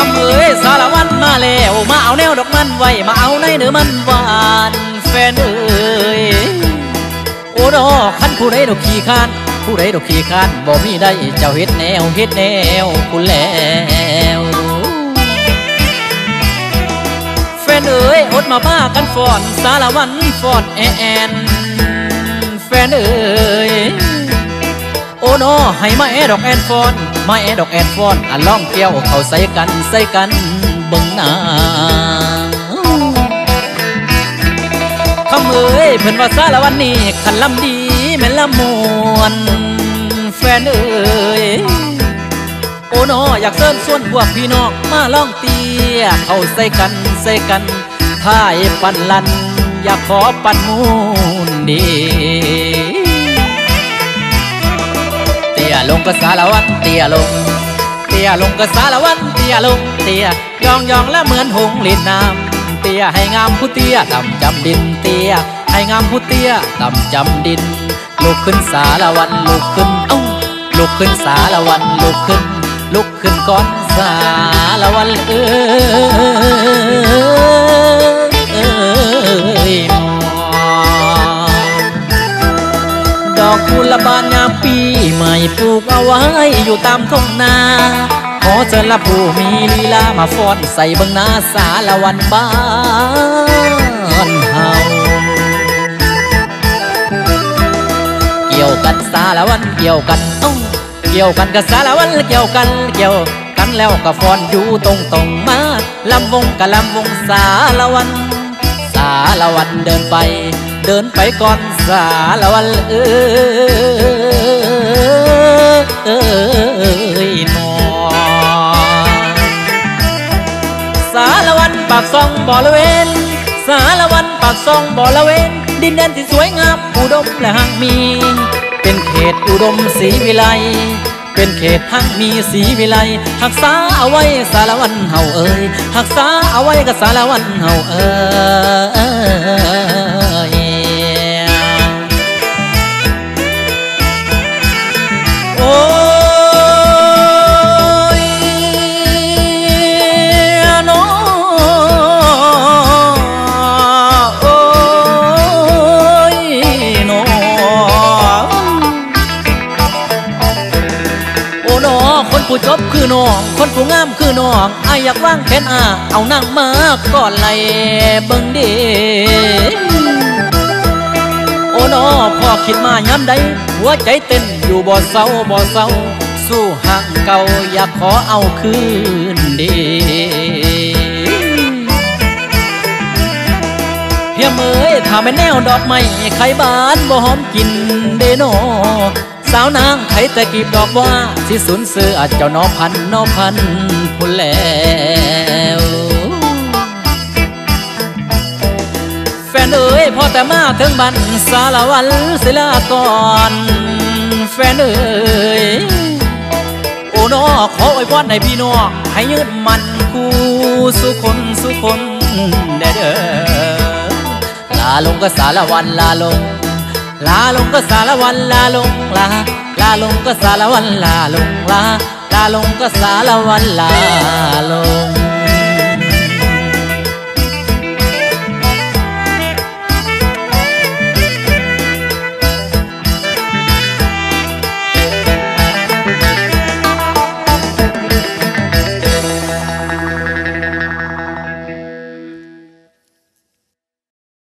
คำเอ้ยสารวันมาแล้วมาเอาแนวดอกมันไว้มาเอาในเนื้อมันหวานแฟนเอ้ยโอ้ดอกขันผู้ใดดอกขี้คานผู้ใดดอกขี้คานบ่มีได้เจ้าเฮ็ดแนวเฮ็ดแนวคุณแล้วแฟนเอ้ยอดมาบ้ากันฟอนสารวันฟอนแอนแฟนเอ้ย โอ้นอให้มาแอดอกแอนฟอนมาแอดอกแอนฟอนอันล่องเกี้ยวเขาใส่กันใส่กันเบิ่งหน้าคำเอ้ยเพิ่นว่าสารวันนี้ขันลำดีแม่นละมวนแฟนเอ้ยโอ้นออยากเชิญส่วนพวกพี่น้องมาล่องเตี้ยเขาใส่กันใส่กันท้ายปันลัน อยากขอปันมูนดี ลงก็สารวันเตียลง เตียลงก็สารวันเตียลง เตียยองยองและเหมือนหงลินน้ำเตียให้งามผู้เตียต่ำจำดินเตียให้งามผู้เตียต่ำจำดิน ลุกขึ้นสารวันลุกขึ้นเอ้าลุกขึ้นสารวันลุกขึ้น ลุกขึ้นก่อนสารวันเอ้ยหมอดอกกุหลาบานยามปี ใหม่ปลูกเอาไว้อยู่ตามทุ่งนาขอเชิญละผู้มีลีลามาฟ้อนใส่บิงนาสาละวันบ้านเฮาเกี่ยวกันสาละวันเกี่ยวกันต้องเกี่ยวกันกับสาละวันเกี่ยวกันเกี่ยวกันแล้วก็ฟ้อนอยู่ตรงตรงมาลำวงกับลำวงสาละวันสาละวันเดินไป เดินไปก่อนสาละวันเอ้ย เอ้ยนอสาละวันปากซองบ่อละเวนสาละวันปากซองบ่อละเวนดินแดนที่สวยงามอุดมและหังมี เป็นเขตอุดมศรีวิไลเป็นเขตหักมีสีวิไลหักษาเอาไว้สารวันเฮาเอ้ยหักษาเอาไว้กับสารวันเฮาเอ้ยโอ้ ผู้จบคือน้อง คนผู้งามคือน้องอายอยากว่างแขนอาเอานั่งมาก่อนไหลเบิ่งเด้โอ้นอพ่อคิดมาย้ำใดหัวใจเต้นอยู่บ่เศร้าบ่เศร้า สู้หักเก่าอยากขอเอาคืนเด้เฮียเมยถ้าไม่แนวดอกไม้ไข่บานบ่หอมกินเดโน สาวนางไทยแต่กีบดอกว่าสิสุนเสืออาจเจ้านอพันนอพันพุ่นแล้วแฟนเอ้ยพอแต่มาถึงบันสารวันศิลากรแฟนเอ้ยโอ้นอขอไว้พรให้พี่น้องให้ยืดมันคู่สุคนสุคนเด้อเด้อลาลงก็สารวันลาลง ลาลงก็สารวันลาลงลาลาลงก็สารวันลาลงลาลาลงก็สารวันลาลง